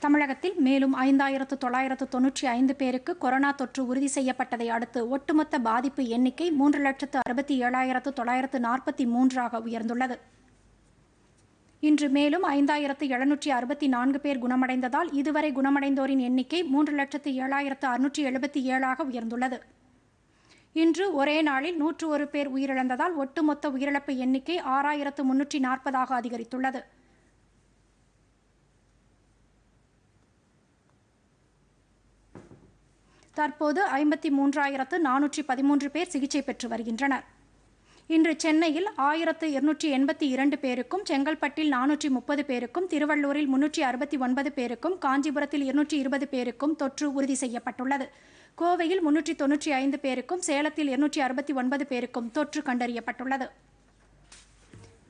தமிழகத்தில் மேலும் ஐந்தாயிரத்து தொள்ளாயிரத்து தொன்னூற்றி ஐந்து பேருக்கு கொரோனா தொற்று உறுதி செய்யப்பட்டதை அடுத்து ஒட்டுமொத்த பாதிப்பு எண்ணிக்கை மூன்று லட்சத்து அறுபத்தி ஏழாயிரத்து தொள்ளாயிரத்து நாற்பத்தி மூன்றாக உயர்ந்துள்ளது. இன்று மேலும் ஐந்தாயிரத்து எழுநூற்றி அறுபத்தி நான்கு பேர் குணமடைந்ததால் இதுவரை குணமடைந்தோரின் எண்ணிக்கை மூன்று லட்சத்து ஏழாயிரத்து அறுநூற்றி எழுபத்தி ஏழாக உயர்ந்துள்ளது. இன்று ஒரே நாளில் நூற்று ஒரு பேர் உயிரிழந்ததால் ஒட்டுமொத்த உயிரிழப்பு எண்ணிக்கை ஆறாயிரத்து முன்னூற்றி நாற்பதாக அதிகரித்துள்ளது. தற்போது ஐம்பத்தி மூன்றாயிரத்து நானூற்றி பதிமூன்று பேர் சிகிச்சை பெற்று வருகின்றனர். இன்று சென்னையில் ஆயிரத்து இருநூற்றி எண்பத்தி இரண்டு பேருக்கும் செங்கல்பட்டில் நானூற்றி முப்பது பேருக்கும் திருவள்ளூரில் முன்னூற்றி அறுபத்தி ஒன்பது பேருக்கும் காஞ்சிபுரத்தில் இருநூற்றி இருபது பேருக்கும் தொற்று உறுதி செய்யப்பட்டுள்ளது. கோவையில் முன்னூற்றி தொன்னூற்றி ஐந்து பேருக்கும் சேலத்தில் இருநூற்றி அறுபத்தி ஒன்பது பேருக்கும் தொற்று கண்டறியப்பட்டுள்ளது.